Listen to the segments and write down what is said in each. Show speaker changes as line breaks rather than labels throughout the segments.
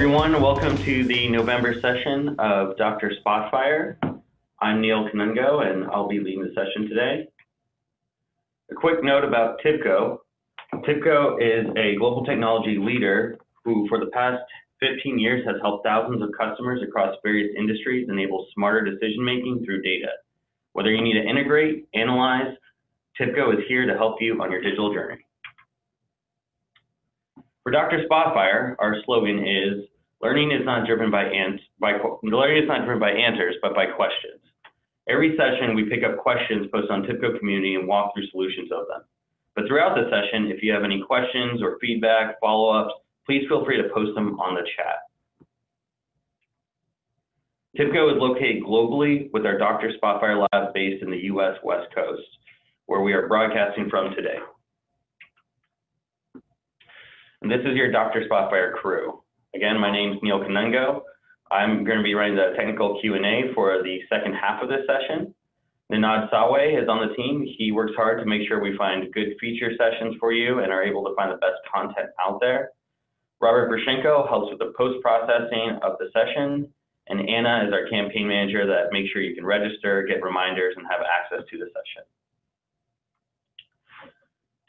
everyone. Welcome to the November session of Dr. Spotfire. I'm Neil Kanungo, and I'll be leading the session today. A quick note about TIBCO. TIBCO is a global technology leader who, for the past 15 years, has helped thousands of customers across various industries enable smarter decision making through data. Whether you need to integrate, analyze, TIBCO is here to help you on your digital journey. For Dr. Spotfire, our slogan is learning is not driven by, by learning is not driven by answers, but by questions. Every session, we pick up questions posted on TIBCO community and walk through solutions of them. But throughout the session, if you have any questions or feedback, follow-ups, please feel free to post them on the chat. TIBCO is located globally with our Dr. Spotfire lab based in the US West Coast, where we are broadcasting from today. And this is your Dr. Spotfire crew. Again, my name is Neil Kanungo. I'm going to be running the technical Q&A for the second half of this session. Ninad Sawe is on the team. He works hard to make sure we find good feature sessions for you and are able to find the best content out there. Robert Brashenko helps with the post-processing of the session, and Anna is our campaign manager that makes sure you can register, get reminders, and have access to the session.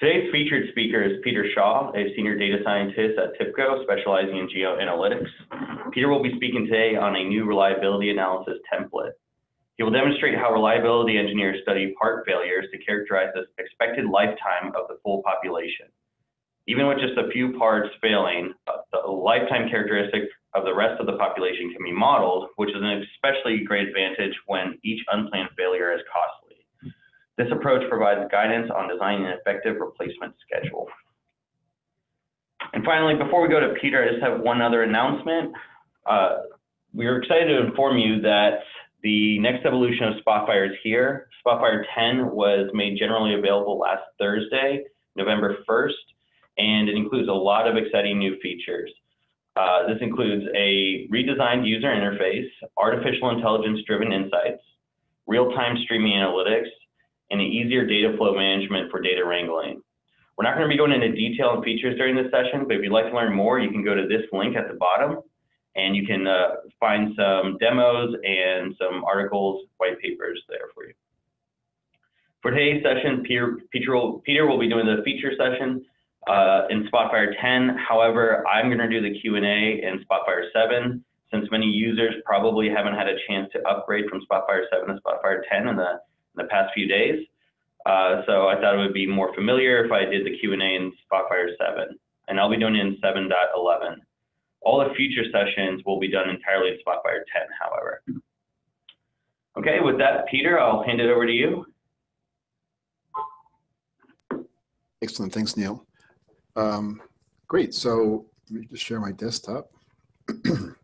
Today's featured speaker is Peter Shaw, a senior data scientist at TIBCO, specializing in geoanalytics. Peter will be speaking today on a new reliability analysis template. He will demonstrate how reliability engineers study part failures to characterize the expected lifetime of the full population. Even with just a few parts failing, uh, the lifetime characteristic of the rest of the population can be modeled, which is an especially great advantage when each unplanned failure is costly. This approach provides guidance on designing an effective replacement schedule. And finally, before we go to Peter, I just have one other announcement. Uh, we are excited to inform you that the next evolution of Spotfire is here. Spotfire 10 was made generally available last Thursday, November 1st, and it includes a lot of exciting new features. Uh, this includes a redesigned user interface, artificial intelligence driven insights, real-time streaming analytics, and easier data flow management for data wrangling. We're not going to be going into detail on features during this session, but if you'd like to learn more, you can go to this link at the bottom and you can uh, find some demos and some articles, white papers there for you. For today's session, Peter, Peter, will, Peter will be doing the feature session uh, in Spotfire 10. However, I'm going to do the Q&A in Spotfire 7, since many users probably haven't had a chance to upgrade from Spotfire 7 to Spotfire 10 in the the past few days. Uh, so I thought it would be more familiar if I did the Q&A in Spotfire 7, and I'll be doing it in 7.11. All the future sessions will be done entirely in Spotfire 10, however. Okay, with that, Peter, I'll hand it over to you.
Excellent, thanks, Neil. Um, great, so let me just share my desktop.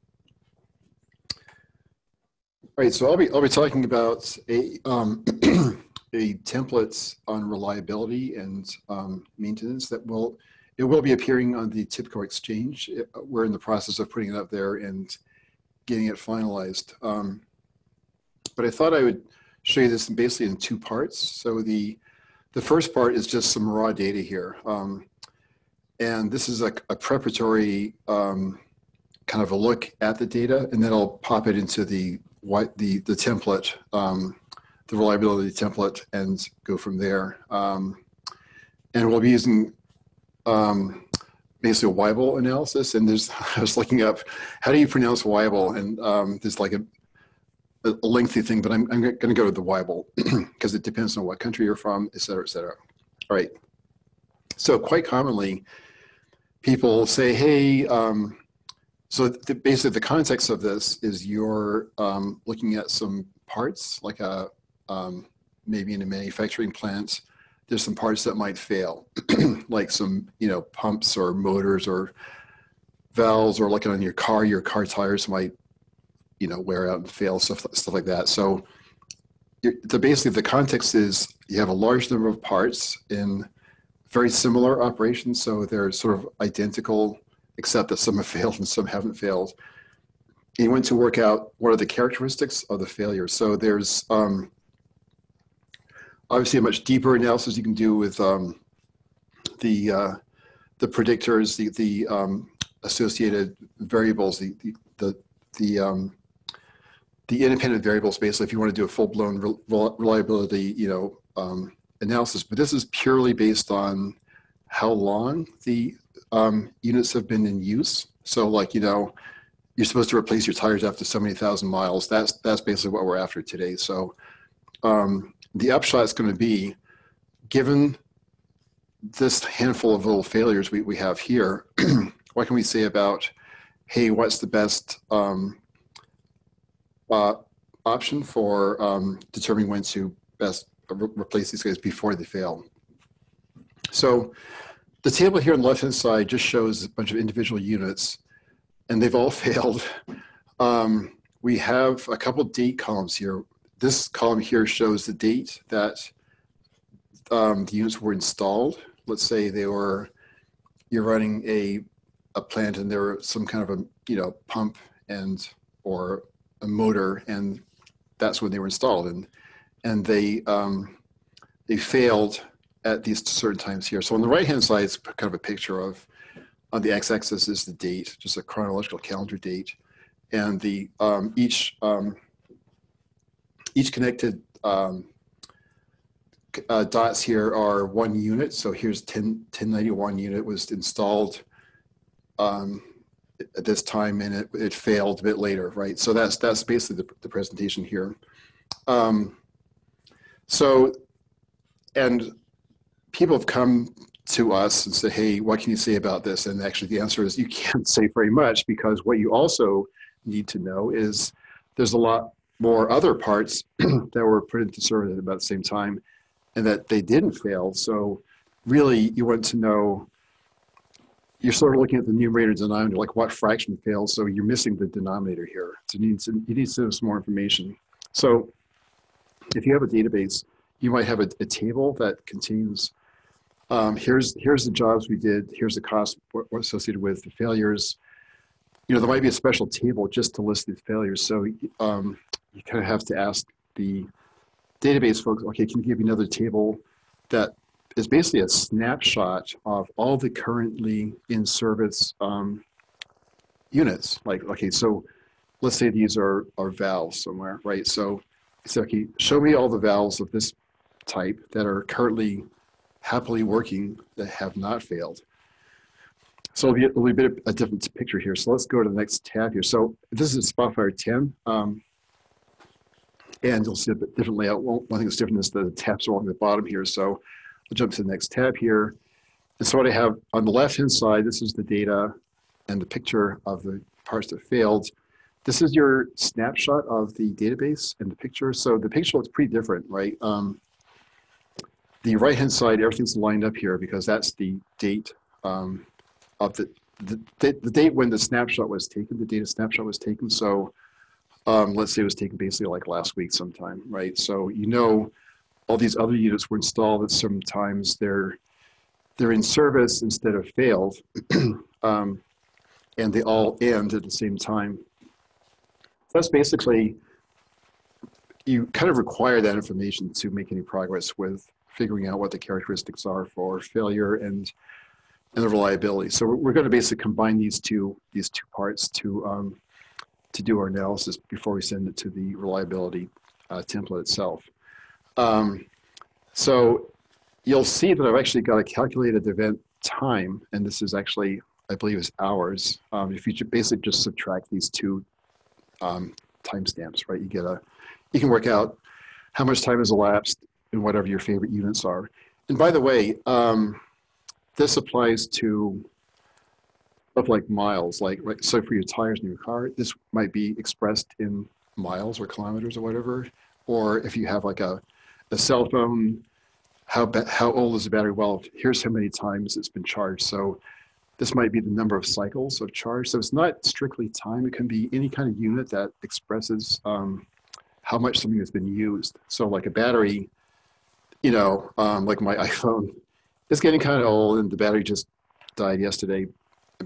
All right, so I'll be I'll be talking about a um, a templates on reliability and um, maintenance that will it will be appearing on the TIBCO Exchange. we're in the process of putting it up there and getting it finalized. Um, but I thought I would show you this basically in two parts. So the the first part is just some raw data here, um, and this is a, a preparatory um, kind of a look at the data, and then I'll pop it into the what the the template, um, the reliability template, and go from there. Um, and we'll be using um, basically a Weibull analysis. And there's I was looking up how do you pronounce Weibull, and um, there's like a, a lengthy thing, but I'm I'm going to go to the Weibull because it depends on what country you're from, et cetera, et cetera. All right. So quite commonly, people say, "Hey." Um, so the, basically the context of this is you're um, looking at some parts, like a um, maybe in a manufacturing plant, there's some parts that might fail, like some you know pumps or motors or valves, or like on your car, your car tires might you know wear out and fail, stuff stuff like that. So the basically the context is you have a large number of parts in very similar operations, so they're sort of identical except that some have failed and some haven't failed. He went to work out what are the characteristics of the failure. So there's um, obviously a much deeper analysis you can do with um, the uh, the predictors, the the um, associated variables, the, the, the, the, um, the independent variables, basically, if you want to do a full-blown rel- rel- reliability, you know, um, analysis, but this is purely based on how long the um, units have been in use. So like, you know, you're supposed to replace your tires after so many thousand miles. That's, that's basically what we're after today. So um, the upshot is going to be, given this handful of little failures we, we have here, what can we say about, hey, what's the best um, uh, option for um, determining when to best re- replace these guys before they fail? So the table here on the left-hand side just shows a bunch of individual units, and they've all failed. Um, we have a couple date columns here. This column here shows the date that um, the units were installed. Let's say they were, you're running a, a plant and there were some kind of a, you know, pump and, or a motor, and that's when they were installed. And, and they, um, they failed at these certain times here. So on the right-hand side, it's kind of a picture of, on the x-axis is the date, just a chronological calendar date. And the, um, each, um, each connected um, uh, dots here are one unit. So here's 10, 1091 unit was installed um, at this time and it, it failed a bit later, right? So that's, that's basically the, the presentation here. Um, so, and people have come to us and said, hey, what can you say about this? And actually the answer is you can't say very much because what you also need to know is there's a lot more other parts that were put into service at about the same time and that they didn't fail. So really you want to know, you're sort of looking at the numerator and denominator, like what fraction fails. So you're missing the denominator here. So you need to, you need to have some more information. So if you have a database, you might have a, a table that contains um, here's here's the jobs we did. Here's the cost associated with the failures. You know, there might be a special table just to list these failures. So um, you kind of have to ask the database folks, okay, can you give me another table that is basically a snapshot of all the currently in service um, units? Like, okay, so let's say these are, are valves somewhere, right? So it's okay, show me all the valves of this type that are currently happily working that have not failed. So it'll be, a bit of a different picture here. So let's go to the next tab here. So this is Spotfire 10. Um, and you'll see a different layout. One thing that's different is the tabs are along the bottom here. So I'll jump to the next tab here. And so what I have on the left-hand side, this is the data and the picture of the parts that failed. This is your snapshot of the database and the picture. So the picture looks pretty different, right? Um, the right-hand side, everything's lined up here because that's the date um, of the, the, the date when the snapshot was taken, the data snapshot was taken. So um, let's say it was taken basically like last week sometime, right? So you know all these other units were installed at some times they're they're in service instead of failed, um, and they all end at the same time. That's basically you kind of require that information to make any progress with figuring out what the characteristics are for failure and and the reliability. So we're, going to basically combine these two these two parts to um, to do our analysis before we send it to the reliability uh, template itself. Um, so you'll see that I've actually got a calculated event time, and this is actually I believe is hours. Um, if you basically just subtract these two um, timestamps, right, you get a you can work out how much time has elapsed and whatever your favorite units are. And by the way, um, this applies to stuff like miles, like, right, so for your tires in your car, this might be expressed in miles or kilometers or whatever. Or if you have like a, a cell phone, how, how old is the battery? Well, here's how many times it's been charged. So this might be the number of cycles of charge. So it's not strictly time. It can be any kind of unit that expresses um, how much something has been used. So like a battery, you know, um, like my iPhone, it's getting kind of old and the battery just died yesterday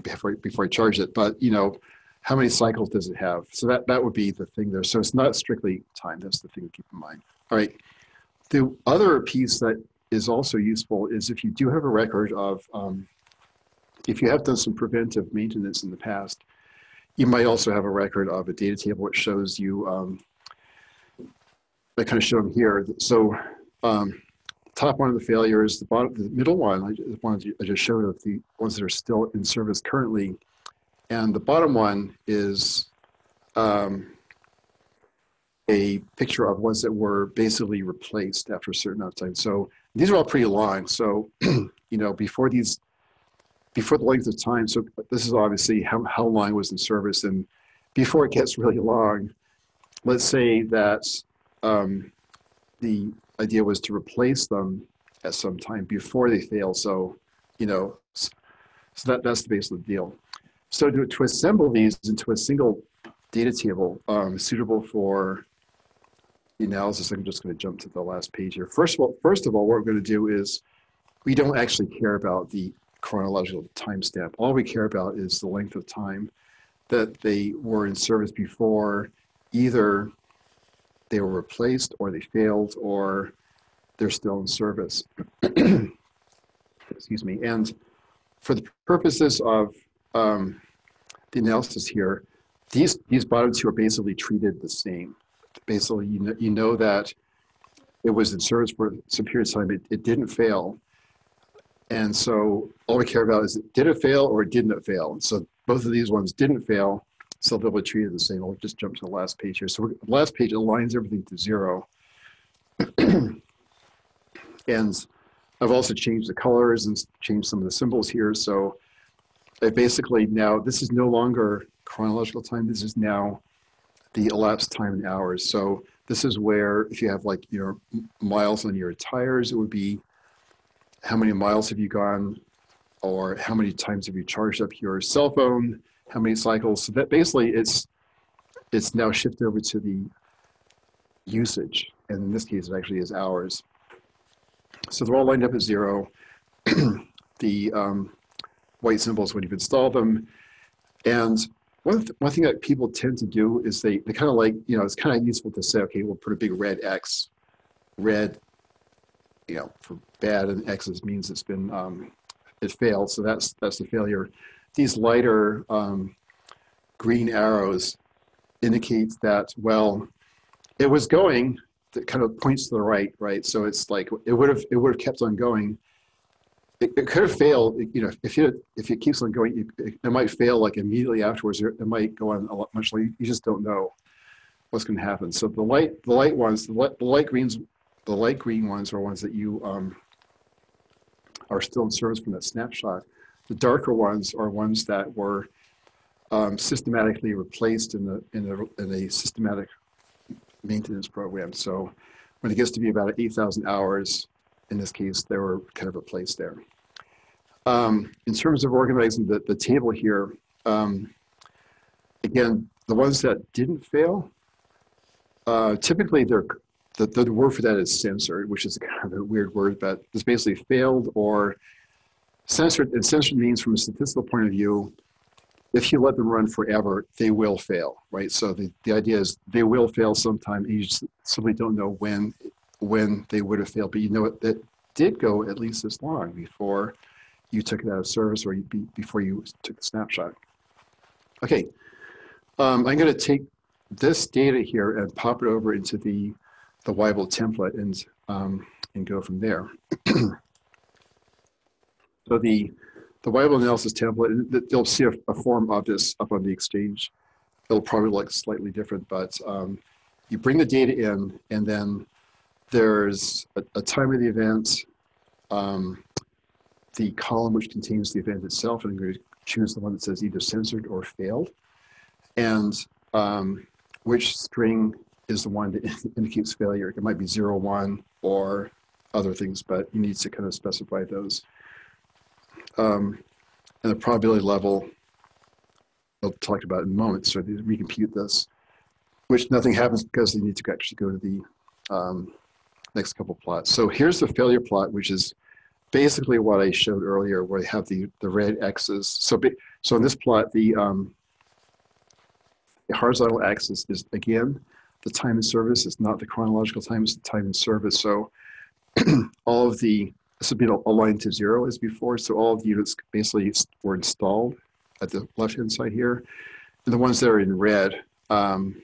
before, before I charged it. But, you know, how many cycles does it have? So that, that would be the thing there. So it's not strictly time. That's the thing to keep in mind. All right. The other piece that is also useful is if you do have a record of um, if you have done some preventive maintenance in the past, you might also have a record of a data table which shows you, um, I kind of show them here. So um, top one of the failures, the bottom, the middle one, I just I just showed the ones that are still in service currently. And the bottom one is um, a picture of ones that were basically replaced after a certain amount of time. So these are all pretty long. So, you know, before these, before the length of time, so this is obviously how, how long was in service. And before it gets really long, let's say that um, the idea was to replace them at some time before they fail. So, you know, so that, that's the base of the deal. So to, to assemble these into a single data table um, suitable for analysis, I'm just going to jump to the last page here. First of all, first of all, what we're going to do is we don't actually care about the chronological timestamp. All we care about is the length of time that they were in service before either they were replaced or they failed or they're still in service. Excuse me. And for the purposes of um, the analysis here, these, these bottom two are basically treated the same. Basically, you know, you know that it was in service for some period of time, it, it didn't fail. And so all we care about is did it fail or didn't it fail? So both of these ones didn't fail, be treated the same. I'll just jump to the last page here. So the last page aligns everything to zero. and I've also changed the colors and changed some of the symbols here. So I basically now, this is no longer chronological time. This is now the elapsed time in hours. So this is where if you have like your miles on your tires, it would be how many miles have you gone or how many times have you charged up your cell phone, how many cycles. So that basically it's it's now shifted over to the usage. And in this case, it actually is hours. So they're all lined up at zero. the um, white symbols when you've installed them. And one, th- one thing that people tend to do is they, they kind of like, you know, it's kind of useful to say, okay, we'll put a big red X, red, you know, for bad, and X's means it's been, um, it failed. So that's, that's the failure. These lighter um, green arrows indicate that, well, it was going, that kind of points to the right, right? So it's like, it would have, it would have kept on going it, it could have failed. You know, if you if it keeps on going, it, it might fail like immediately afterwards. It might go on a lot much later. You just don't know what's going to happen. So the light the light ones, the light, the light greens, the light green ones are ones that you um, are still in service from that snapshot. The darker ones are ones that were um, systematically replaced in the in a in a systematic maintenance program. So when it gets to be about 8,000 hours, in this case, they were kind of replaced there. Um, in terms of organizing the, the table here, um, again, the ones that didn't fail, uh, typically they're, the, the word for that is censored, which is kind of a weird word, but it's basically failed or censored. And censored means from a statistical point of view, if you let them run forever, they will fail, right? So the, the idea is they will fail sometime. and You just simply don't know when when they would have failed, but you know it that did go at least this long before you took it out of service or you, be, before you took the snapshot. Okay, um, I'm going to take this data here and pop it over into the the Weibull template and um, and go from there. so the the Weibull analysis template, they'll see a, a form of this up on the exchange. It'll probably look slightly different, but um, you bring the data in, and then there's a, a time of the event, um, the column which contains the event itself, and I'm going to choose the one that says either censored or failed, and um, which string is the one that indicates failure. It might be zero, one, or other things, but you need to kind of specify those. Um, and the probability level, I'll talk about in a moment, so they recompute this, which nothing happens because they need to actually go to the um, next couple plots. So here's the failure plot, which is basically what I showed earlier, where I have the, the red X's. So, so in this plot, the, um, the horizontal axis is, again, the time in service. It's not the chronological time, it's the time in service. So all of the this would be aligned to zero as before. So all of the units basically were installed at the left-hand side here. And the ones that are in red um,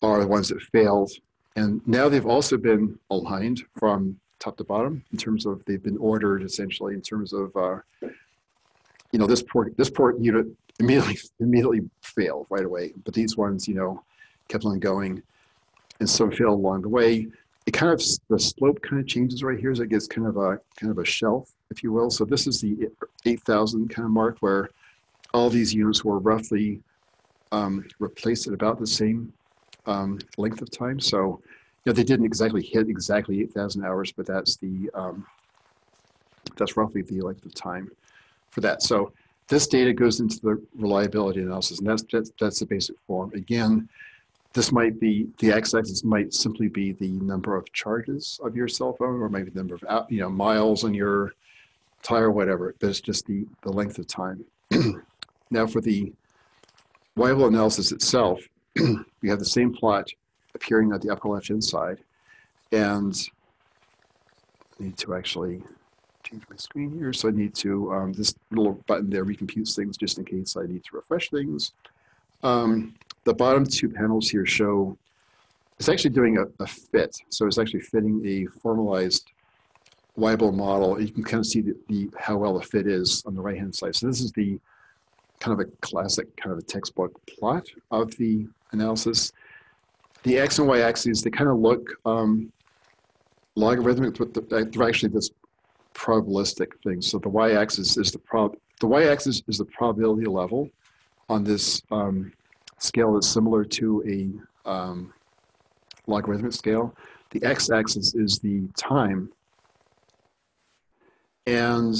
are the ones that failed. And now they've also been aligned from top to bottom in terms of they've been ordered essentially in terms of uh, you know this port this port unit immediately immediately failed right away, but these ones you know kept on going, and some failed along the way. It kind of the slope kind of changes right here as it gets kind of a kind of a shelf, if you will. So this is the 8,000 kind of mark where all these units were roughly um, replaced at about the same um, length of time. So you know, they didn't exactly hit exactly 8,000 hours, but that's the um, that's roughly the length of time for that. So this data goes into the reliability analysis, and that's that's, that's the basic form. Again, this might be the x-axis might simply be the number of charges of your cell phone, or maybe the number of you know miles on your tire, whatever. But it's just the the length of time. now for the Weibull analysis itself, we have the same plot appearing at the upper left-hand side, and I need to actually change my screen here. So I need to, um, this little button there recomputes things just in case I need to refresh things. Um, the bottom two panels here show, it's actually doing a, a, fit. So it's actually fitting a formalized Weibull model. You can kind of see the, the, how well the fit is on the right-hand side. So this is the kind of a classic kind of a textbook plot of the analysis. The X and Y axes, they kind of look um, logarithmic, but they're actually this probabilistic thing. So the y-axis is the prob the y-axis is the probability level on this um, scale that's similar to a um, logarithmic scale. The x-axis is the time. And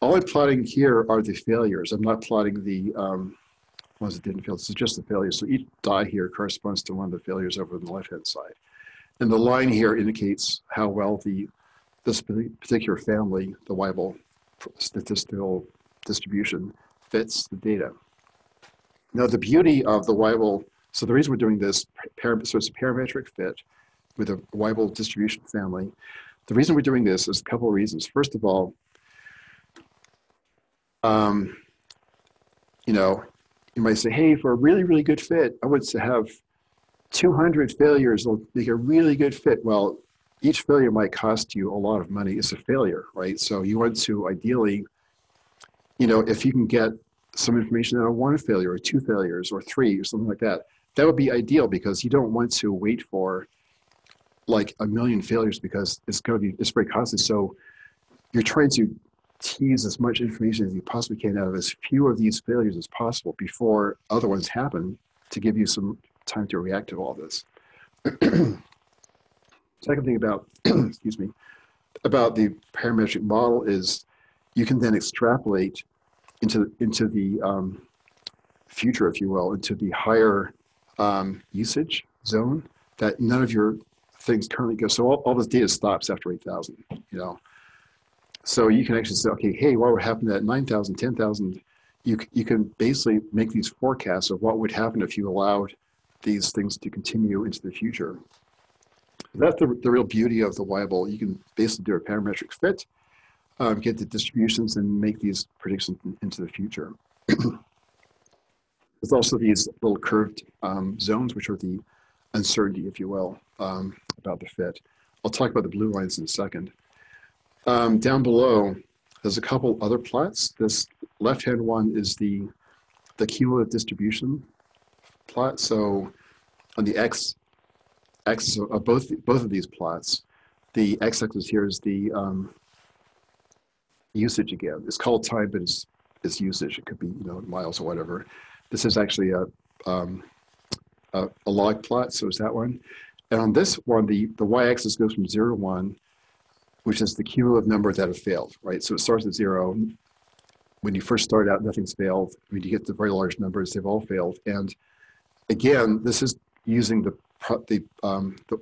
all I'm plotting here are the failures. I'm not plotting the um, ones that didn't fail. This is just the failures. So each die here corresponds to one of the failures over on the left-hand side. And the line here indicates how well the this particular family, the Weibull statistical distribution, fits the data. Now, the beauty of the Weibull, so the reason we're doing this, so it's a parametric fit with a Weibull distribution family. The reason we're doing this is a couple of reasons. First of all, um, you know, you might say, hey, for a really, really good fit, I would have 200 failures will make a really good fit. Well, each failure might cost you a lot of money. It's a failure, right? So you want to ideally, you know, if you can get some information of one failure or two failures or three or something like that, that would be ideal because you don't want to wait for like a million failures because it's going to be it's very costly. So you're trying to tease as much information as you possibly can out of as few of these failures as possible before other ones happen to give you some time to react to all this. Second thing about, excuse me, about the parametric model is you can then extrapolate into, into the um, future, if you will, into the higher um, usage zone that none of your things currently go. So all, all this data stops after 8,000, you know. So you can actually say, okay, hey, what would happen at 9,000, 10,000? You, you can basically make these forecasts of what would happen if you allowed these things to continue into the future. That's the, the real beauty of the Weibull. You can basically do a parametric fit, um, get the distributions, and make these predictions into the future. There's also these little curved um, zones, which are the uncertainty, if you will, um, about the fit. I'll talk about the blue lines in a second. Um, down below, there's a couple other plots. This left-hand one is the, the cumulative distribution plot. So on the x axis of both both of these plots, the x-axis here is the um, usage again. It's called time, but it's, it's usage. It could be you know miles or whatever. This is actually a, um, a, a log plot, so it's that one. And on this one, the, the y-axis goes from zero to one, which is the cumulative number that have failed, right? So it starts at zero. When you first start out, nothing's failed. When you get to very large numbers, they've all failed. And again, this is using the the um, the,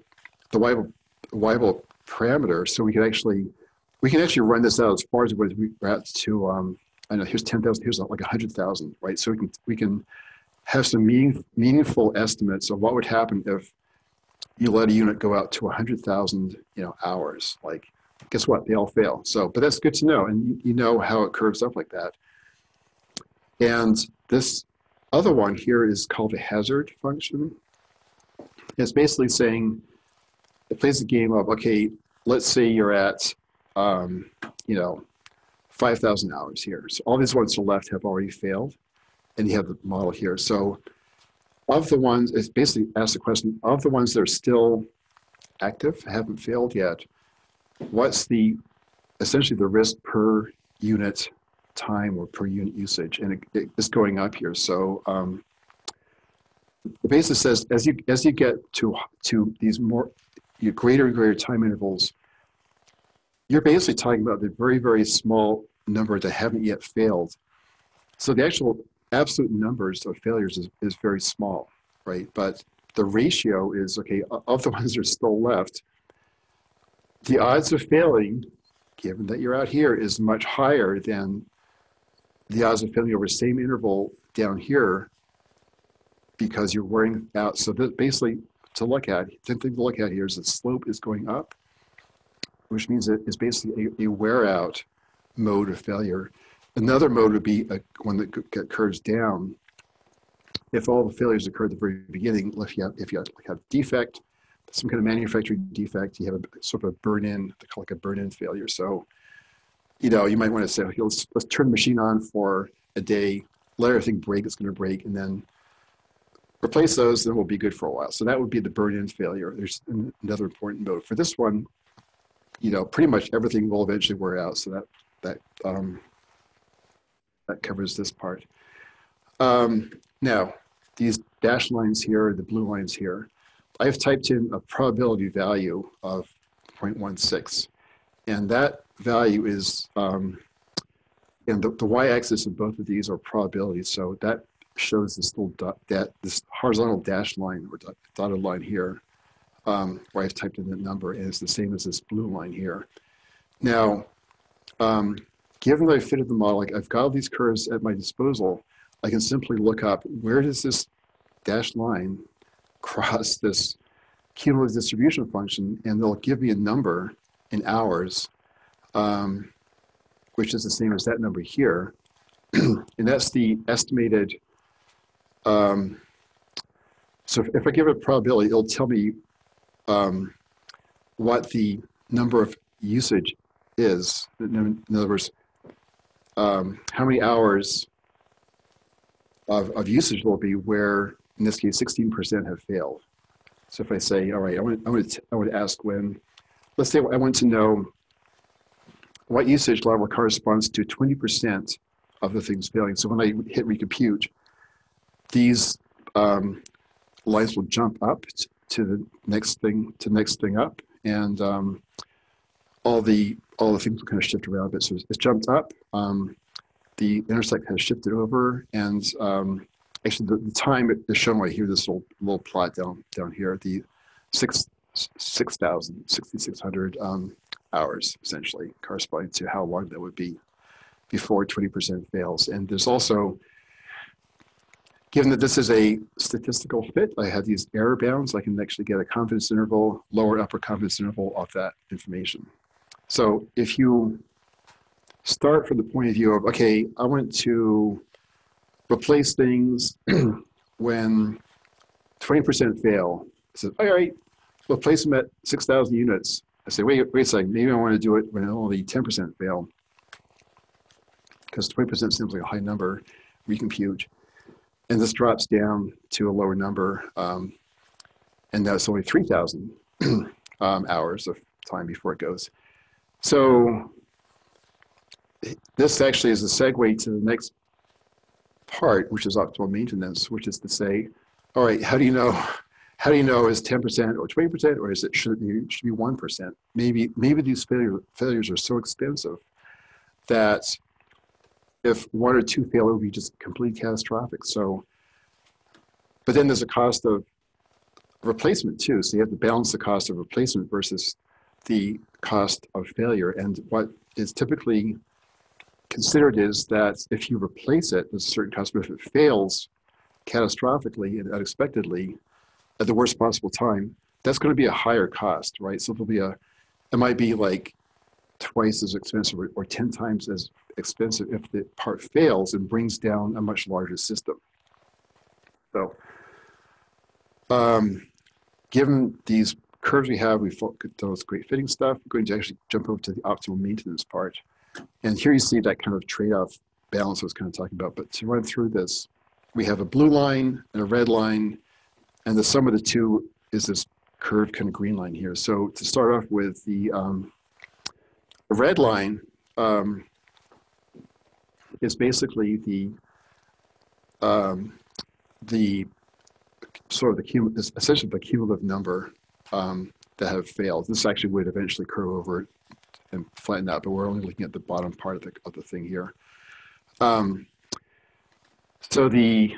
the Weibull, Weibull parameter, so we can actually we can actually run this out as far as we're at to um, I know here's ten thousand, here's like a hundred thousand, right? So we can we can have some meaning, meaningful estimates of what would happen if you let a unit go out to a hundred thousand, you know, hours. Like guess what? They all fail. So, but that's good to know. And you, know how it curves up like that. And this other one here is called a hazard function. It's basically saying, it plays a game of, okay, let's say you're at, um, you know, 5,000 hours here. So all these ones to the left have already failed, and you have the model here. So of the ones, it's basically asks the question, of the ones that are still active, haven't failed yet, what's the, essentially the risk per unit time or per unit usage? And it, it- it's going up here. So um, the basis says, as you, as you get to, to these more, your greater and greater time intervals, you're basically talking about the very, very small number that haven't yet failed. So the actual absolute numbers of failures is, is very small, right? But the ratio is okay of the ones that are still left. The odds of failing, given that you're out here, is much higher than the odds of failing over the same interval down here because you're wearing out. So basically, to look at, the thing to look at here is the slope is going up, which means it is basically a, a wear out mode of failure. Another mode would be a, one that c- down. If all the failures occur at the very beginning, if you have, if you have, have defect, some kind of manufacturing defect, you have a sort of a burn-in, they call it like a burn-in failure. So, you know, you might want to say, okay, let's, let's turn the machine on for a day, let everything break, it's going to break, and then replace those, then we'll be good for a while. So that would be the burn-in failure. There's another important mode. For this one, you know, pretty much everything will eventually wear out. So that that um, that covers this part. Um, now, these dashed lines here, the blue lines here, I've typed in a probability value of 0.16, and that value is, um, and the, the y-axis of both of these are probabilities. So that shows this little dot, that this horizontal dashed line or dot- dotted line here, um, where I've typed in the number, and it's the same as this blue line here. Now, um, given that I fitted the model, like I've got all these curves at my disposal, I can simply look up where does this dashed line cross this cumulative distribution function, and they'll give me a number in hours, um, which is the same as that number here. and that's the estimated. Um, so if, if I give it a probability, it'll tell me um, what the number of usage is. In, in other words, um, how many hours of, of usage will be where, in this case, 16% have failed. So if I say, all right, I want, I want, to, I want to ask when, let's say I want to know what usage level corresponds to 20% of the things failing. So when I hit recompute, these um, lines will jump up to the next thing, to next thing up, and um, all the all the things kind of shift around a bit. So it's, jumped up. Um, the intersect has shifted over, and um, actually the, the time is shown right here. This little little plot down down here. The six six thousand sixty six hundred um, hours essentially corresponding to how long that would be before twenty percent fails. And there's also Given that this is a statistical fit, I have these error bounds. I can actually get a confidence interval, lower upper confidence interval off that information. So if you start from the point of view of, okay, I want to replace things when 20% fail. I said, all right, replace them at 6,000 units. I say, wait, wait a second, maybe I want to do it when only 10% fail. Because 20% seems like a high number, recompute. And this drops down to a lower number. Um, and that's only 3,000 um, hours of time before it goes. So this actually is a segue to the next part, which is optimal maintenance, which is to say, all right, how do you know? How do you know is 10% or 20% or is it should it be should be 1%? Maybe maybe these failure, failures are so expensive that if one or two fail, it would be just completely catastrophic. So, but then there's a cost of replacement too. So you have to balance the cost of replacement versus the cost of failure. And what is typically considered is that if you replace it, there's a certain cost, but if it fails catastrophically and unexpectedly at the worst possible time, that's going to be a higher cost, right? So it'll be a, it might be like twice as expensive or, or 10 times as expensive if the part fails and brings down a much larger system. So, um, given these curves we have, we've done this great fitting stuff. We're going to actually jump over to the optimal maintenance part. And here you see that kind of trade-off balance I was kind of talking about. But to run through this, we have a blue line and a red line, and the sum of the two is this curved kind of green line here. So to start off with the, um, red line um, is basically the um, the sort of the cum- essentially the cumulative number um, that have failed. This actually would eventually curve over and flatten out, but we're only looking at the bottom part of the, of the thing here. Um, so the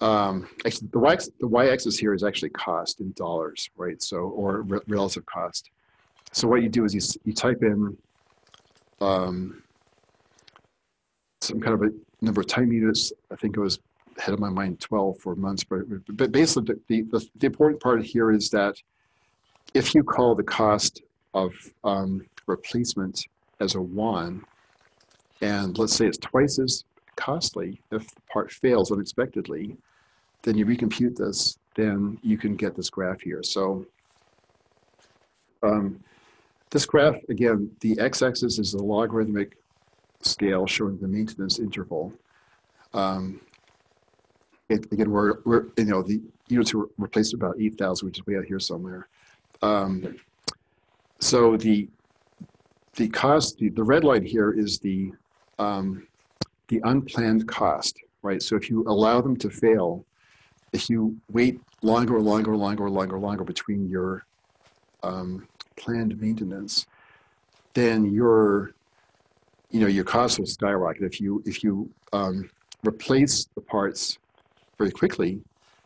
um, actually the y the y-axis here is actually cost in dollars, right? So or re relative cost. So what you do is you you type in um, some kind of a number of time units. I think it was ahead of my mind 12 for months, but but basically the, the the important part here is that if you call the cost of um, replacement as a one, and let's say it's twice as costly if the part fails unexpectedly, then you recompute this, then you can get this graph here. So um, this graph, again, the x-axis is the logarithmic scale showing the maintenance interval. Um, it, again, we're, we're, you know, the units were replaced about 8,000, which is way out here somewhere. Um, so the the cost, the, the red line here is the um, the unplanned cost, right? So if you allow them to fail, if you wait longer, longer, longer, longer, longer between your um, planned maintenance, then your you know your costs will skyrocket. If you if you um, replace the parts very quickly,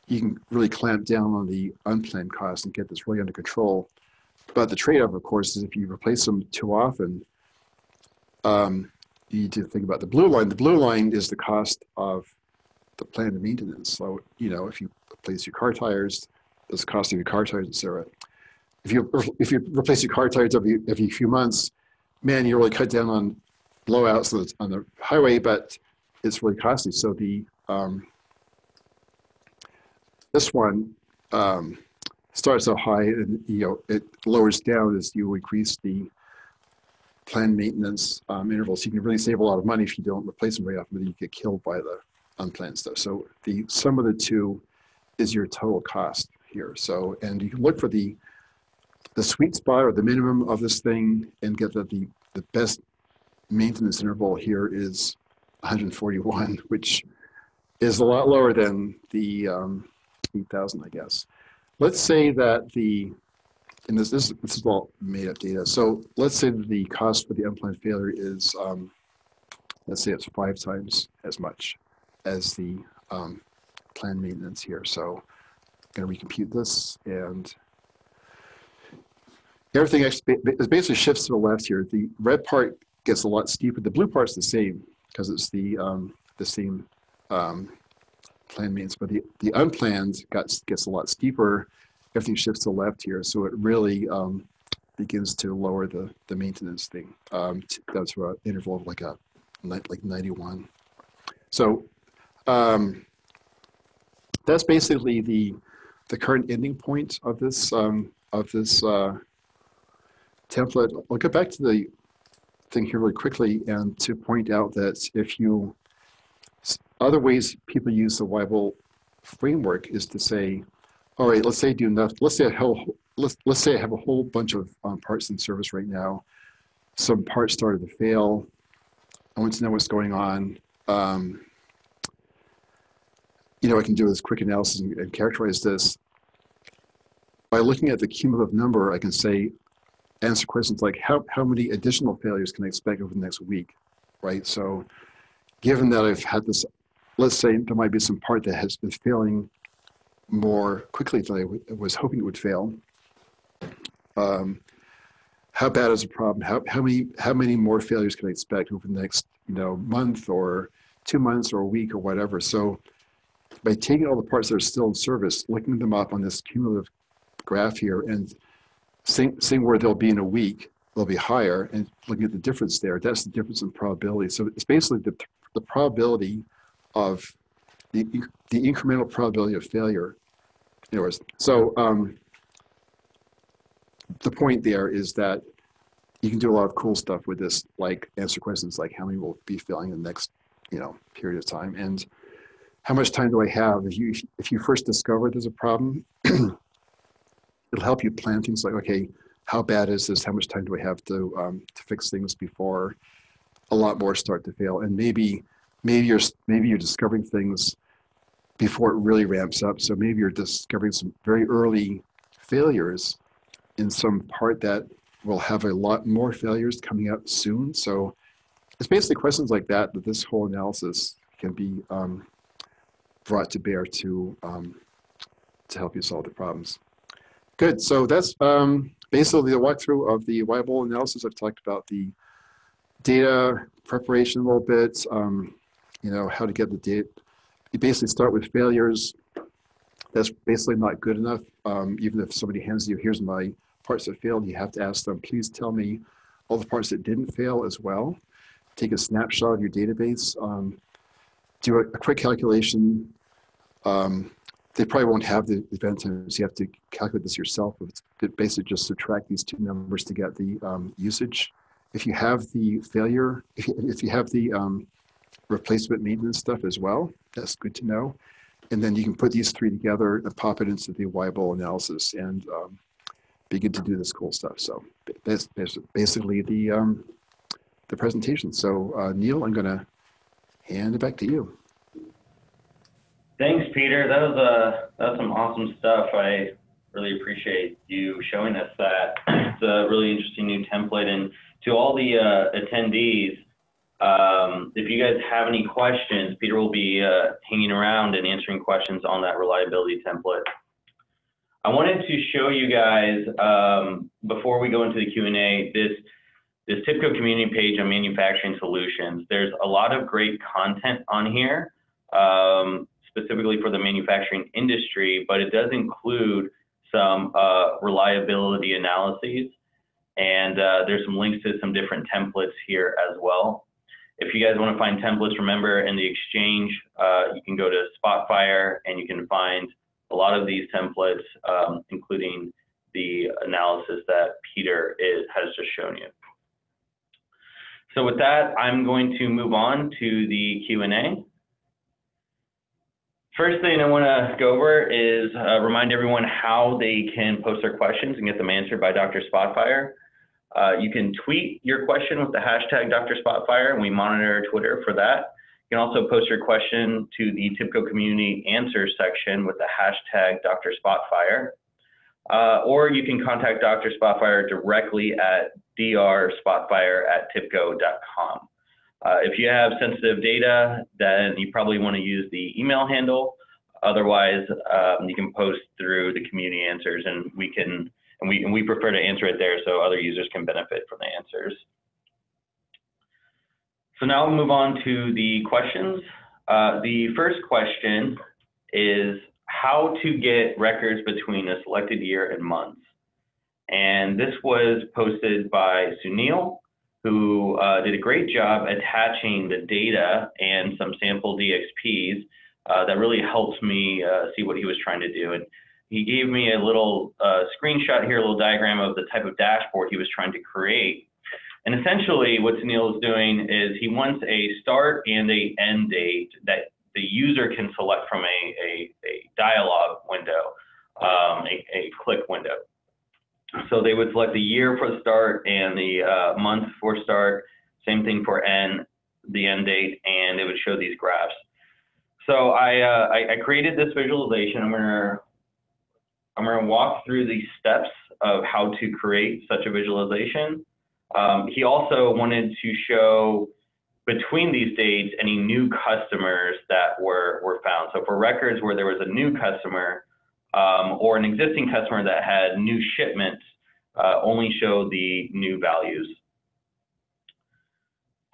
you can really clamp down on the unplanned costs and get this really under control. But the trade-off, of course, is if you replace them too often, um, you need to think about the blue line. The blue line is the cost of the planned maintenance. So, you know, if you replace your car tires, there's the cost of your car tires, etc. If you if you replace your car tires every every few months, man, you really cut down on blowouts on the, on the highway, but it's really costly. So the um, this one um, starts out high and you know it lowers down as you increase the planned maintenance um, intervals. You can really save a lot of money if you don't replace them very often, but you get killed by the unplanned stuff. So the sum of the two is your total cost here. So and you can look for the the sweet spot or the minimum of this thing and get that the the best maintenance interval here is 141, which is a lot lower than the um, 8,000, I guess. Let's say that the, and this, this, this is all made up data. So let's say that the cost for the unplanned failure is, um, let's say it's five times as much as the um, planned maintenance here. So I'm going to recompute this and everything actually basically shifts to the left here. The red part gets a lot steeper. The blue part's the same because it's the um, the same um, planned maintenance, but the, the unplanned got, gets a lot steeper. Everything shifts to the left here, so it really um, begins to lower the, the maintenance thing. Um, that's an interval of like a like 91. So um, that's basically the the current ending point of this um, of this uh, template. I'll get back to the thing here really quickly and to point out that if you other ways people use the Weibull framework is to say, all right, let's say I do enough. Let's say I have, let's, let's say I have a whole bunch of um, parts in service right now. Some parts started to fail. I want to know what's going on. Um, you know, I can do this quick analysis and, and characterize this. By looking at the cumulative number, I can say, answer questions like how, how many additional failures can I expect over the next week, right? So given that I've had this let's say there might be some part that has been failing more quickly than I was hoping it would fail. Um, how bad is the problem? How, how many how many more failures can I expect over the next you know month or two months or a week or whatever? So by taking all the parts that are still in service, looking them up on this cumulative graph here, and seeing, seeing where they'll be in a week, they'll be higher. And looking at the difference there, that's the difference in probability. So it's basically the, the probability of the, the incremental probability of failure. Words, so um, the point there is that you can do a lot of cool stuff with this, like answer questions like how many will be failing in the next, you know, period of time, and how much time do I have? If you if you first discover there's a problem, it'll help you plan things like, okay, how bad is this? How much time do I have to um, to fix things before a lot more start to fail? And maybe maybe you're maybe you're discovering things before it really ramps up. So maybe you're discovering some very early failures in some part that will have a lot more failures coming up soon. So it's basically questions like that that this whole analysis can be um, brought to bear to um, to help you solve the problems. Good. So that's um, basically the walkthrough of the Weibull analysis. I've talked about the data preparation a little bit. Um, you know how to get the data. You basically start with failures. That's basically not good enough. Um, even if somebody hands you, here's my parts that failed, you have to ask them, please tell me all the parts that didn't fail as well. Take a snapshot of your database, um, do a, a, quick calculation. Um, they probably won't have the event times. You have to calculate this yourself. It's basically just subtract these two numbers to get the um, usage. If you have the failure, if you, have the um, replacement maintenance stuff as well, that's good to know. And then you can put these three together and pop it into the Weibull analysis. And um, begin to do this cool stuff. So that's, that's basically the um, the presentation. So uh, Neil, I'm going to hand it back to you.
Thanks, Peter. That was uh, that was some awesome stuff. I really appreciate you showing us that. It's a really interesting new template. And to all the uh, attendees, um, if you guys have any questions, Peter will be uh, hanging around and answering questions on that reliability template. I wanted to show you guys um, before we go into the Q&A this this TIBCO community page on manufacturing solutions. There's a lot of great content on here, um, specifically for the manufacturing industry, but it does include some uh, reliability analyses. And uh, there's some links to some different templates here as well. If you guys want to find templates, remember in the exchange, uh, you can go to Spotfire and you can find a lot of these templates, um, including the analysis that Peter is, has just shown you. So with that, I'm going to move on to the Q&A. First thing I want to go over is uh, remind everyone how they can post their questions and get them answered by Dr. Spotfire. Uh, you can tweet your question with the hashtag Dr. Spotfire, and we monitor Twitter for that. You can also post your question to the TIBCO community answers section with the hashtag Dr. Spotfire. Uh, or you can contact Dr. Spotfire directly at drspotfire at tibco.com. Uh, if you have sensitive data, then you probably want to use the email handle. Otherwise, um, you can post through the community answers, and we can and we and we prefer to answer it there so other users can benefit from the answers. So now we'll move on to the questions. Uh, the first question is how to get records between a selected year and month. And this was posted by Sunil, who uh, did a great job attaching the data and some sample DXPs uh, that really helped me uh, see what he was trying to do. And he gave me a little uh, screenshot here, a little diagram of the type of dashboard he was trying to create. And essentially what Sunil is doing is he wants a start and a end date that the user can select from a, a, a dialog window, um, a, a click window. So they would select the year for the start and the uh, month for start, same thing for end, the end date, and it would show these graphs. So I, uh, I, I created this visualization. I'm gonna I'm gonna walk through the steps of how to create such a visualization. Um, he also wanted to show between these dates any new customers that were, were found. So for records where there was a new customer um, or an existing customer that had new shipments, uh, only show the new values.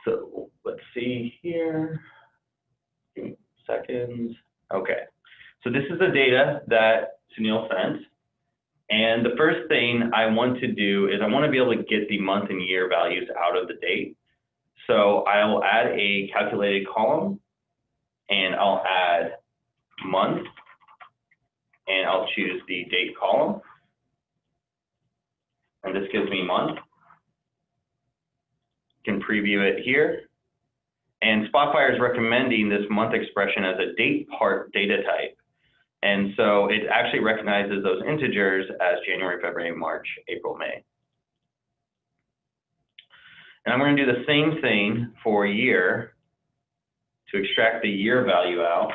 So let's see here. Seconds. Okay. So this is the data that Sunil sent. And the first thing I want to do is I want to be able to get the month and year values out of the date. So I will add a calculated column and I'll add month and I'll choose the date column. And this gives me month. You can preview it here. And Spotfire is recommending this month expression as a date part data type. And so it actually recognizes those integers as January, February, March, April, May. And I'm going to do the same thing for year to extract the year value out.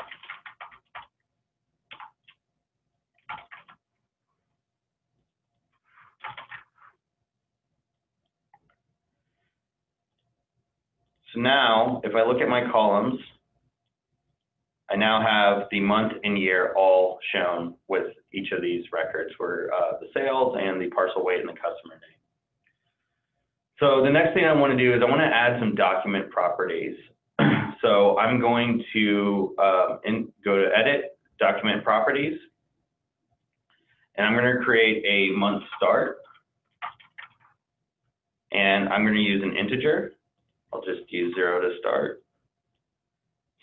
So now, if I look at my columns, I now have the month and year all shown with each of these records for uh, the sales and the parcel weight and the customer name. So the next thing I want to do is I want to add some document properties. so I'm going to uh, in, go to Edit, Document Properties, and I'm going to create a month start. And I'm going to use an integer. I'll just use zero to start.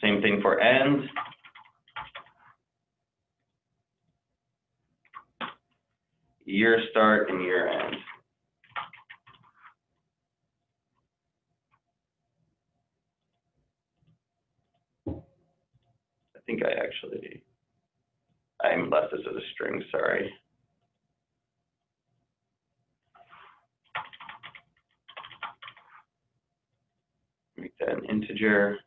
Same thing for end. Year start and year end. I think I actually, I left this as a string, sorry. Make that an integer.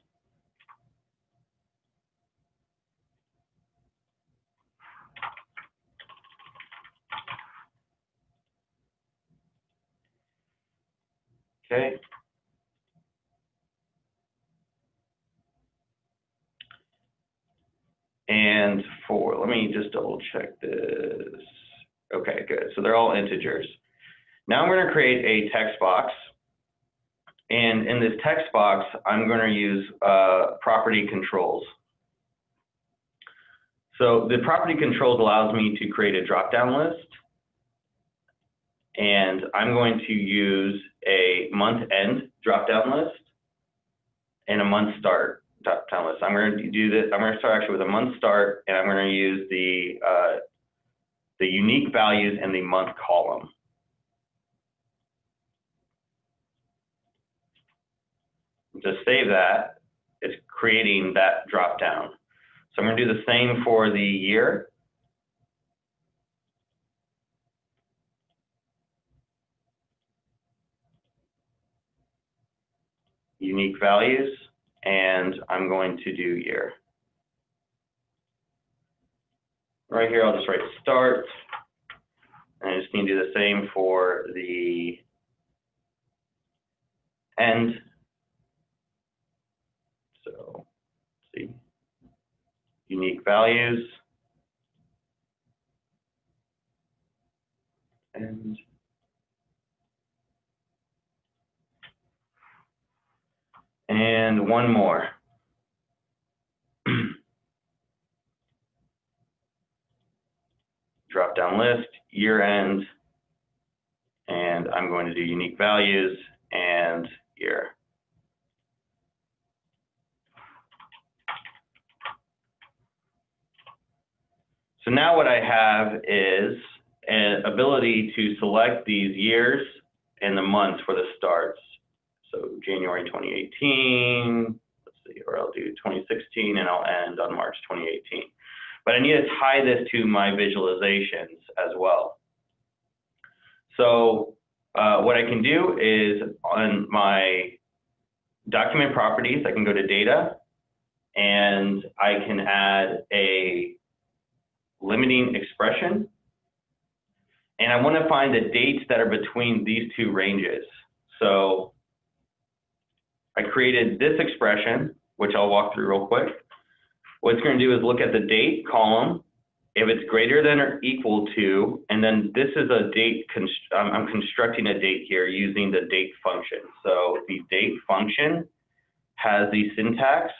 Okay. And for, let me just double check this. Okay, good. So they're all integers. Now I'm going to create a text box. And in this text box, I'm going to use uh, property controls. So the property controls allows me to create a drop-down list. And I'm going to use a month-end drop-down list and a month start drop-down list. I'm going to do this. I'm going to start actually with a month start, and I'm going to use the uh, the unique values in the month column. To save that, it's creating that drop-down. So I'm going to do the same for the year. unique values, and I'm going to do year. Right here, I'll just write start, and I just need to do the same for the end. So, see, unique values. And And one more. Drop down list, year end, and I'm going to do unique values and year. So now what I have is an ability to select these years and the months for the starts. So January 2018, let's see, or I'll do 2016 and I'll end on March 2018. But I need to tie this to my visualizations as well. So uh, what I can do is on my document properties, I can go to data and I can add a limiting expression. And I want to find the dates that are between these two ranges. So I created this expression, which I'll walk through real quick. What it's going to do is look at the date column. If it's greater than or equal to, and then this is a date, I'm constructing a date here using the date function. So the date function has the syntax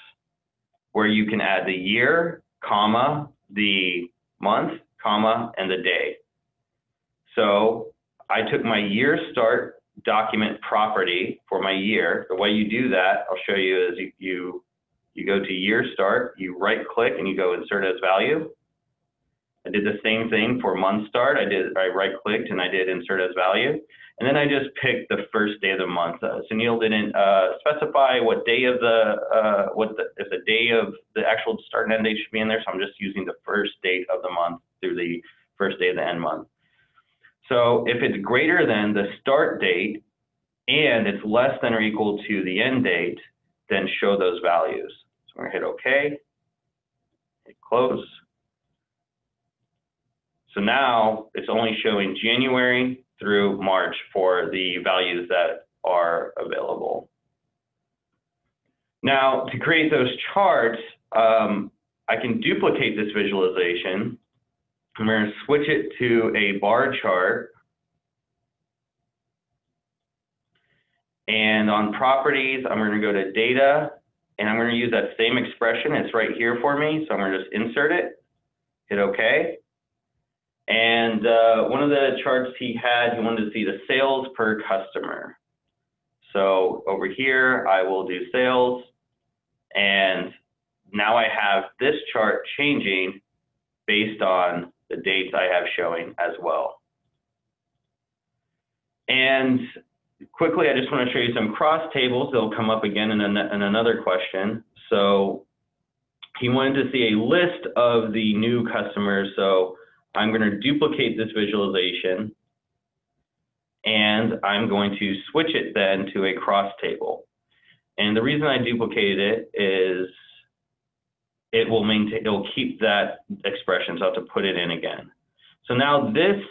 where you can add the year, comma, the month, comma, and the day. So I took my year start document property for my year. The way you do that, I'll show you is you, you, go to year start, you right click and you go insert as value. I did the same thing for month start. I did, I right clicked and I did insert as value. And then I just picked the first day of the month. Uh, Sunil didn't uh, specify what day of the, uh, what the, if the day of the actual start and end date should be in there. So I'm just using the first date of the month through the first day of the end month. So if it's greater than the start date and it's less than or equal to the end date, then show those values. So we're gonna hit OK, hit close. So now it's only showing January through March for the values that are available. Now, to create those charts, um, I can duplicate this visualization. I'm going to switch it to a bar chart. And on properties, I'm going to go to data, and I'm going to use that same expression. It's right here for me, so I'm going to just insert it, hit OK. And uh, one of the charts he had, he wanted to see the sales per customer. So over here, I will do sales. And now I have this chart changing based on the dates I have showing as well. And quickly, I just want to show you some cross tables. They'll come up again in, an, in another question. So he wanted to see a list of the new customers. So I'm going to duplicate this visualization and I'm going to switch it then to a cross table. And the reason I duplicated it is it will maintain, it will keep that expression, so I have to put it in again. So now this,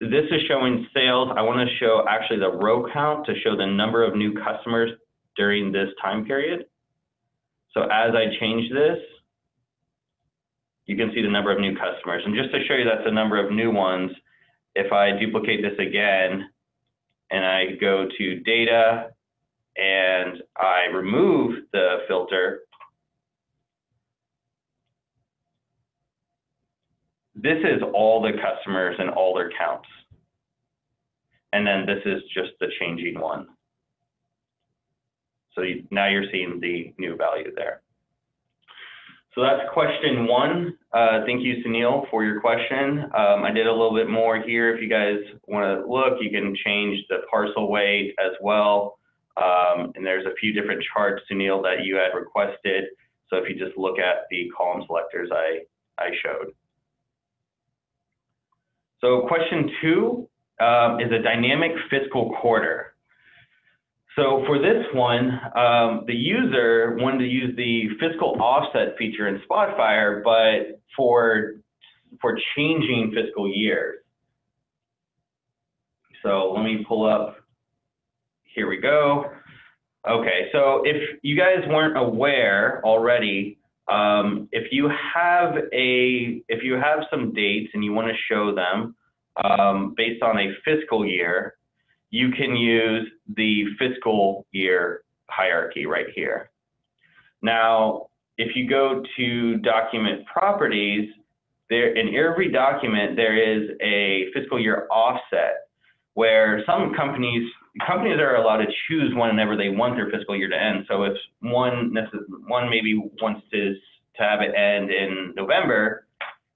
this is showing sales. I want to show actually the row count to show the number of new customers during this time period. So as I change this, you can see the number of new customers. And just to show you that's the number of new ones, if I duplicate this again and I go to data and I remove the filter, this is all the customers and all their counts. And then this is just the changing one. So now you're seeing the new value there. So that's question one. Uh, thank you, Sunil, for your question. Um, I did a little bit more here. If you guys want to look, you can change the parcel weight as well. Um, and there's a few different charts, Sunil, that you had requested. So if you just look at the column selectors I, I showed. So question two um, is a dynamic fiscal quarter. So for this one, um, the user wanted to use the fiscal offset feature in Spotfire, but for for changing fiscal years. So let me pull up. Here we go. Okay, so if you guys weren't aware already, um, if you have a if you have some dates and you want to show them um, based on a fiscal year, you can use the fiscal year hierarchy right here. Now, if you go to document properties, there in every document there is a fiscal year offset where some companies companies are allowed to choose whenever they want their fiscal year to end. So if one one maybe wants to to have it end in November,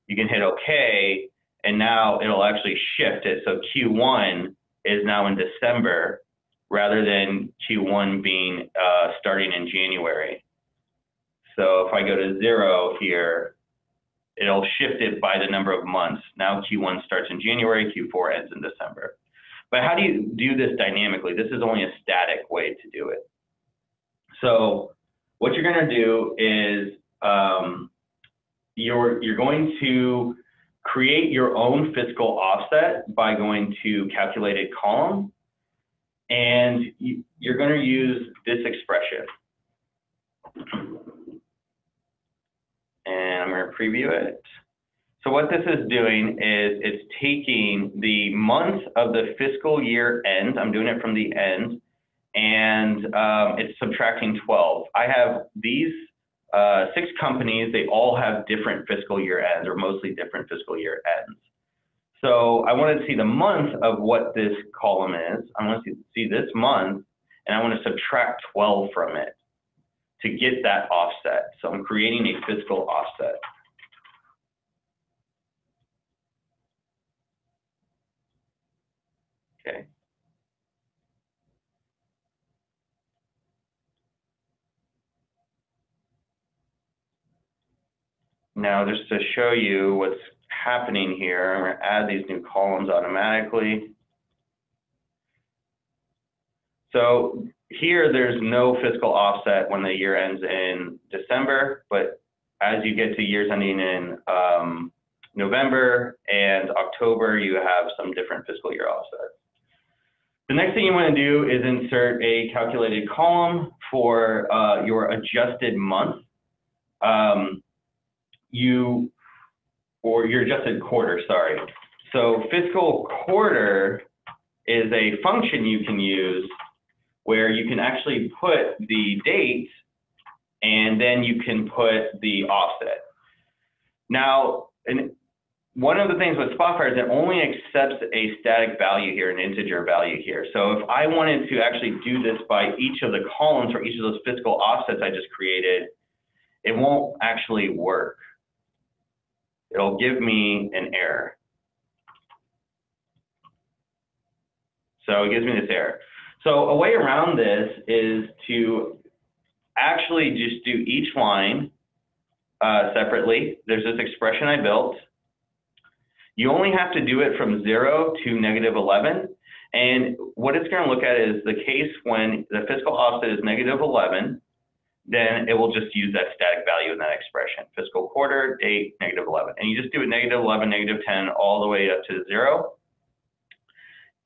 you can hit OK, and now it'll actually shift it. So Q1 is now in December rather than Q1 being uh, starting in January. So if I go to zero here, it'll shift it by the number of months. Now Q1 starts in January, Q4 ends in December. But how do you do this dynamically? This is only a static way to do it. So what you're going to do is um, you're, you're going to create your own fiscal offset by going to calculated column, and you're going to use this expression. And I'm going to preview it. So what this is doing is it's taking the month of the fiscal year end, I'm doing it from the end, and um, it's subtracting 12. I have these uh, six companies, they all have different fiscal year ends or mostly different fiscal year ends. So I want to see the month of what this column is. I want to see, see this month, and I want to subtract 12 from it to get that offset. So I'm creating a fiscal offset. Okay. Now, just to show you what's happening here, I'm going to add these new columns automatically. So here, there's no fiscal offset when the year ends in December, but as you get to years ending in um, November and October, you have some different fiscal year offsets. The next thing you want to do is insert a calculated column for uh, your adjusted month. Um, you, or your adjusted quarter, sorry. So fiscal quarter is a function you can use where you can actually put the date and then you can put the offset. Now, and one of the things with Spotfire is it only accepts a static value here, an integer value here. So if I wanted to actually do this by each of the columns for each of those fiscal offsets I just created, it won't actually work. It'll give me an error. So it gives me this error. So a way around this is to actually just do each line uh, separately. There's this expression I built. You only have to do it from 0 to negative 11. And what it's going to look at is the case when the fiscal offset is negative 11, then it will just use that static value in that expression. Fiscal quarter, date, negative 11. And you just do it negative 11, negative 10, all the way up to 0.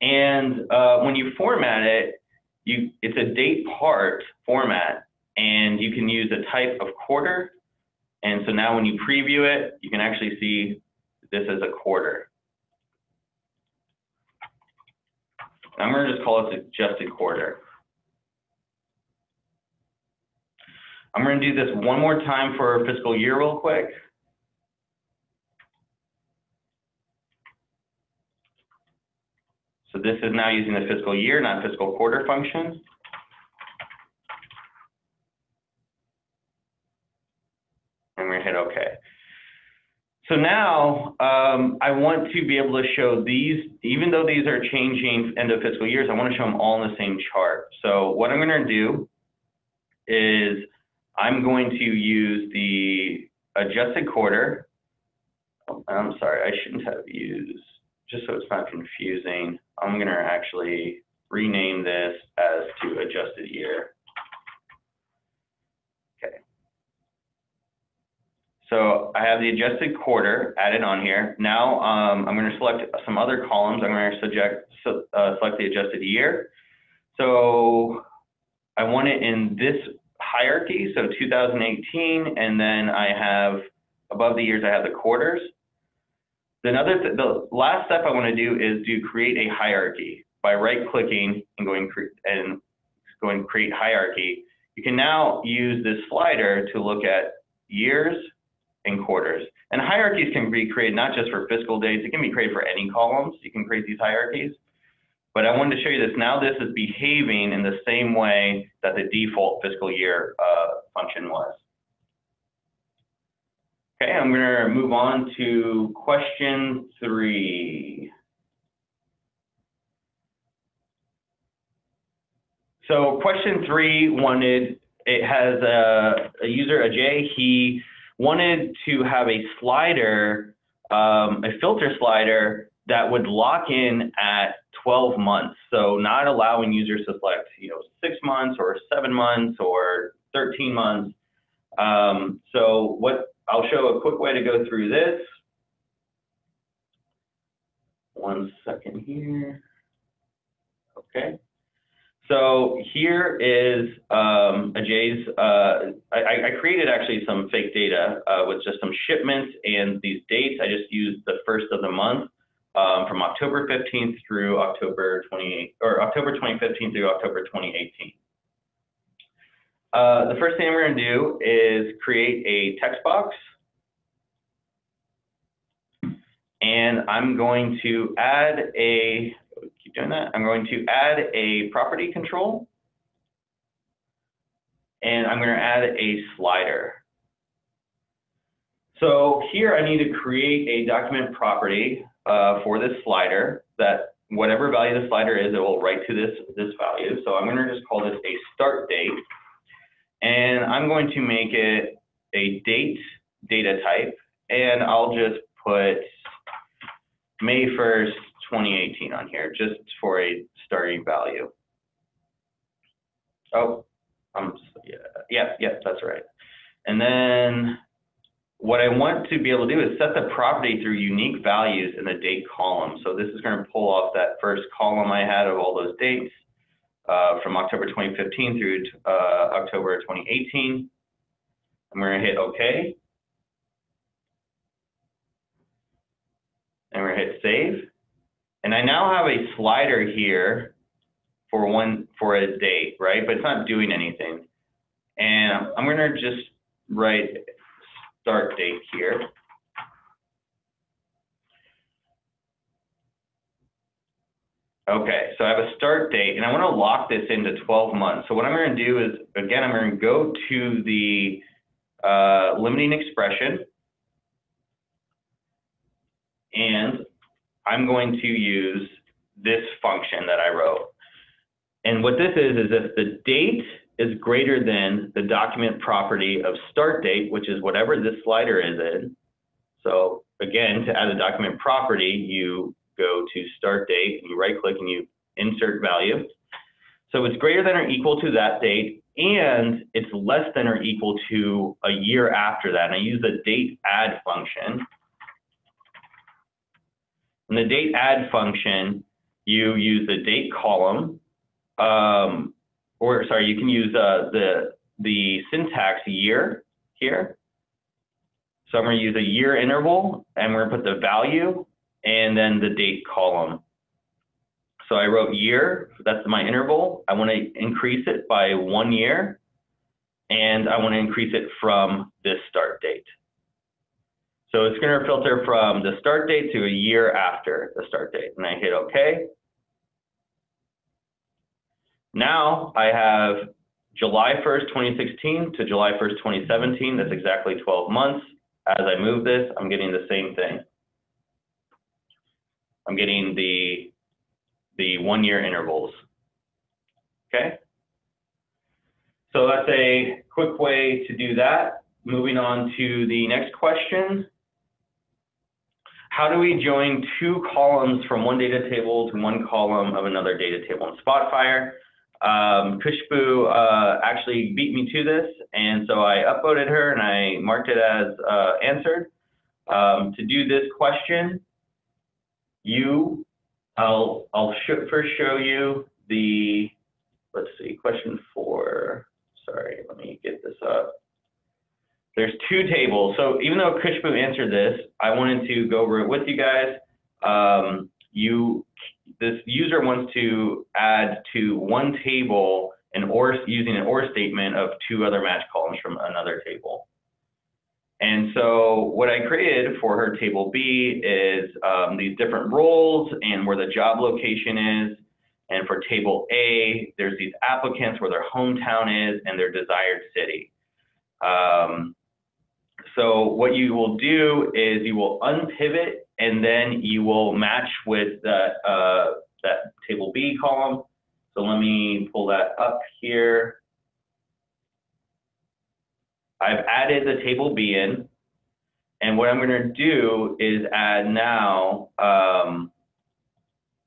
And uh, when you format it, you it's a date part format, and you can use a type of quarter. And so now when you preview it, you can actually see this as a quarter. I'm going to just call it adjusted quarter. I'm going to do this one more time for fiscal year real quick. So this is now using the fiscal year, not fiscal quarter function. And we're going to hit OK. So now um, I want to be able to show these, even though these are changing end of fiscal years, I want to show them all in the same chart. So what I'm going to do is I'm going to use the adjusted quarter. I'm sorry, I shouldn't have used, just so it's not confusing, I'm going to actually rename this as to adjusted year. Okay. So I have the adjusted quarter added on here. Now um, I'm going to select some other columns. I'm going to subject, uh, select the adjusted year. So I want it in this hierarchy, so 2018, and then I have above the years I have the quarters. The other, th the last step I want to do is to create a hierarchy by right-clicking and going and going create hierarchy. You can now use this slider to look at years and quarters. And hierarchies can be created not just for fiscal dates; it can be created for any columns. You can create these hierarchies. But I wanted to show you this. Now this is behaving in the same way that the default fiscal year uh, function was. Okay, I'm going to move on to question three. So question three wanted, it has a, a user, Ajay, he wanted to have a slider, um, a filter slider that would lock in at 12 months. So not allowing users to select, you know, six months or seven months or 13 months. Um, so what I'll show a quick way to go through this. One second here. Okay. So here is um, Ajay's, uh, I, I, created actually some fake data uh, with just some shipments and these dates. I just used the first of the month um, from October 15th through October 28, or October 2015 through October 2018. Uh, the first thing we're going to do is create a text box. And I'm going to add a, keep doing that, I'm going to add a property control. And I'm gonna add a slider. So here I need to create a document property uh, for this slider that whatever value the slider is, it will write to this, this value. So I'm gonna just call this a start date. And I'm going to make it a date data type. And I'll just put May 1st, 2018 on here, just for a starting value. Oh, um, yeah, yeah, yeah, that's right. And then what I want to be able to do is set the property through unique values in the date column. So this is going to pull off that first column I had of all those dates uh, from October 2015 through uh, October 2018. I'm going to hit OK. And we're going to hit save. And I now have a slider here for one for a date, right? But it's not doing anything. And I'm going to just write start date here. Okay, so I have a start date and I want to lock this into 12 months. So what I'm going to do is, again, I'm going to go to the uh, limiting expression and I'm going to use this function that I wrote. And what this is, is if the date is greater than the document property of start date, which is whatever this slider is in. So again, to add a document property, you go to start date, and you right click and you insert value. So it's greater than or equal to that date, and it's less than or equal to a year after that. And I use the date add function. In the date add function, you use the date column, um, or sorry, you can use uh, the the syntax year here. So I'm going to use a year interval, and we're going to put the value and then the date column. So I wrote year, that's my interval. I want to increase it by one year, and I want to increase it from this start date. So it's going to filter from the start date to a year after the start date, and I hit OK. Now I have July 1st, 2016 to July 1st, 2017. That's exactly 12 months. As I move this, I'm getting the same thing. I'm getting the, the one year intervals. Okay. So that's a quick way to do that. Moving on to the next question. How do we join two columns from one data table to one column of another data table in Spotfire? Um, Kushbu uh, actually beat me to this, and so I upvoted her and I marked it as uh, answered. Um, to do this question, you, I'll, I'll sh first show you the, let's see, question four. Sorry, let me get this up. There's two tables. So even though Kushbu answered this, I wanted to go over it with you guys. Um, you this user wants to add to one table an or using an or statement of two other match columns from another table. And so what I created for her table B is um, these different roles and where the job location is. And for table A, there's these applicants where their hometown is and their desired city. Um, so what you will do is you will unpivot and then you will match with that, uh, that table B column. So let me pull that up here. I've added the table B in. And what I'm going to do is add now um,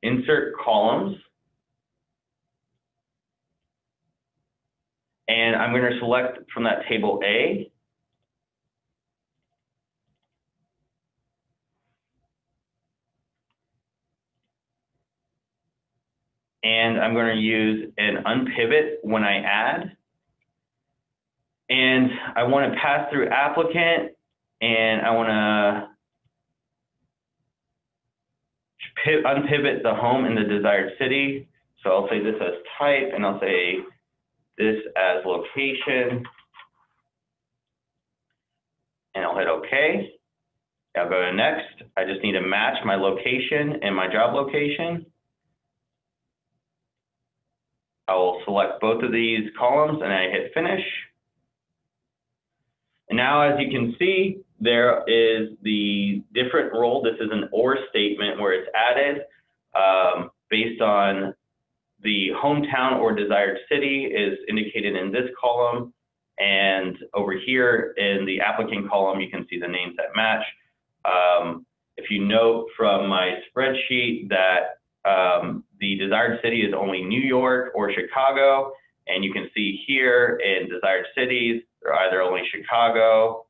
insert columns. And I'm going to select from that table A and I'm going to use an unpivot when I add. And I want to pass through applicant, and I want to unpivot the home in the desired city. So I'll say this as type, and I'll say this as location. And I'll hit OK. I'll go to next. I just need to match my location and my job location. I will select both of these columns and I hit finish. And now as you can see, there is the different role. This is an OR statement where it's added um, based on the hometown or desired city is indicated in this column. And over here in the applicant column, you can see the names that match. Um, if you note from my spreadsheet that um, the desired city is only New York or Chicago, and you can see here in desired cities, they're either only Chicago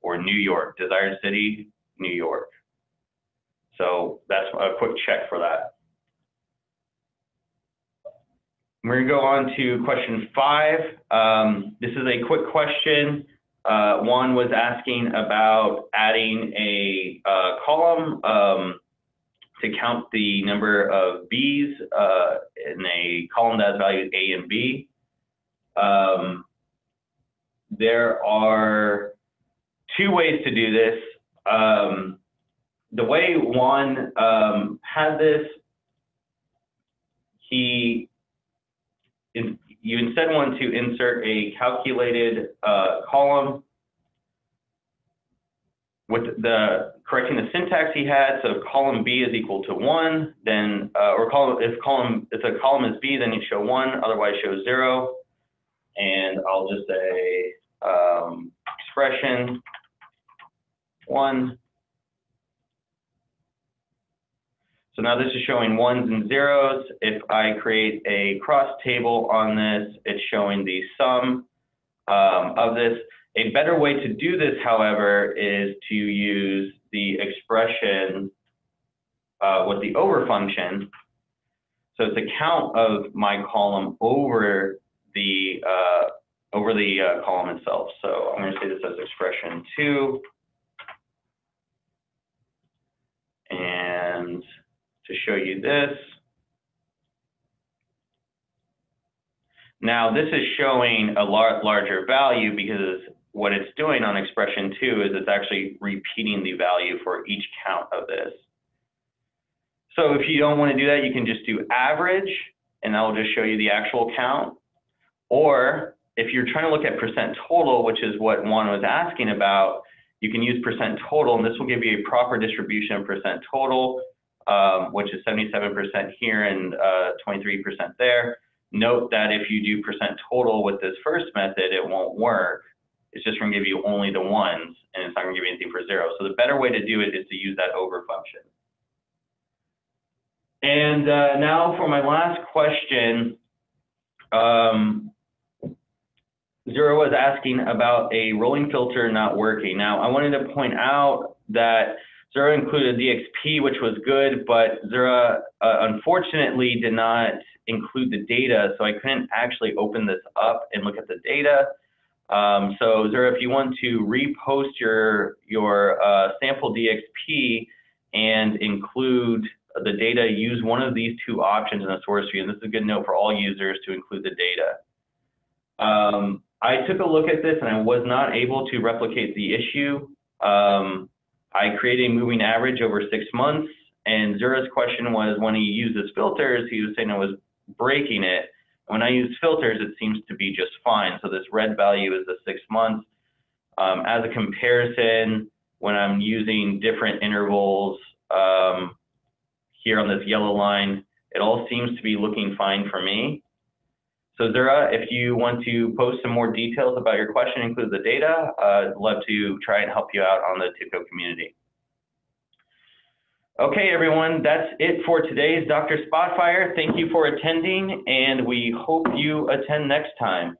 or New York, desired city, New York. So that's a quick check for that. We're going to go on to question five. Um, this is a quick question. Uh, Juan was asking about adding a uh, column um, to count the number of Bs uh, in a column that has values A and B. Um, there are two ways to do this. Um, the way one um, had this, he, in, you instead want to insert a calculated uh, column with the correcting the syntax he had. So column B is equal to one, then uh, or column if column if the column is B, then you show one, otherwise show zero. And I'll just say um, expression one. So now this is showing ones and zeros. If I create a cross table on this, it's showing the sum um, of this. A better way to do this, however, is to use the expression uh, with the over function. So it's a count of my column over the uh, over the uh, column itself. So I'm going to say this as expression two. And to show you this, now this is showing a lar larger value because what it's doing on expression two is it's actually repeating the value for each count of this. So if you don't want to do that, you can just do average, and that will just show you the actual count. Or if you're trying to look at percent total, which is what Juan was asking about, you can use percent total, and this will give you a proper distribution of percent total, um, which is 77% here and 23% uh, there. Note that if you do percent total with this first method, it won't work. It's just going to give you only the ones, and it's not going to give you anything for zero. So the better way to do it is to use that over function. And uh, now for my last question, um, Zero was asking about a rolling filter not working. Now, I wanted to point out that Zero included DXP, which was good, but Zero uh, unfortunately did not include the data, so I couldn't actually open this up and look at the data. Um, so Zero, if you want to repost your, your uh, sample DXP and include the data, use one of these two options in the source view. And this is a good note for all users to include the data. Um, I took a look at this and I was not able to replicate the issue. Um, I created a moving average over six months, and Zura's question was when he uses filters, he was saying it was breaking it. When I use filters, it seems to be just fine. So this red value is the six months. Um, as a comparison, when I'm using different intervals um, here on this yellow line, it all seems to be looking fine for me. So Zura, if you want to post some more details about your question, include the data, uh, I'd love to try and help you out on the TIBCO community. Okay, everyone, that's it for today's Dr. Spotfire. Thank you for attending, and we hope you attend next time.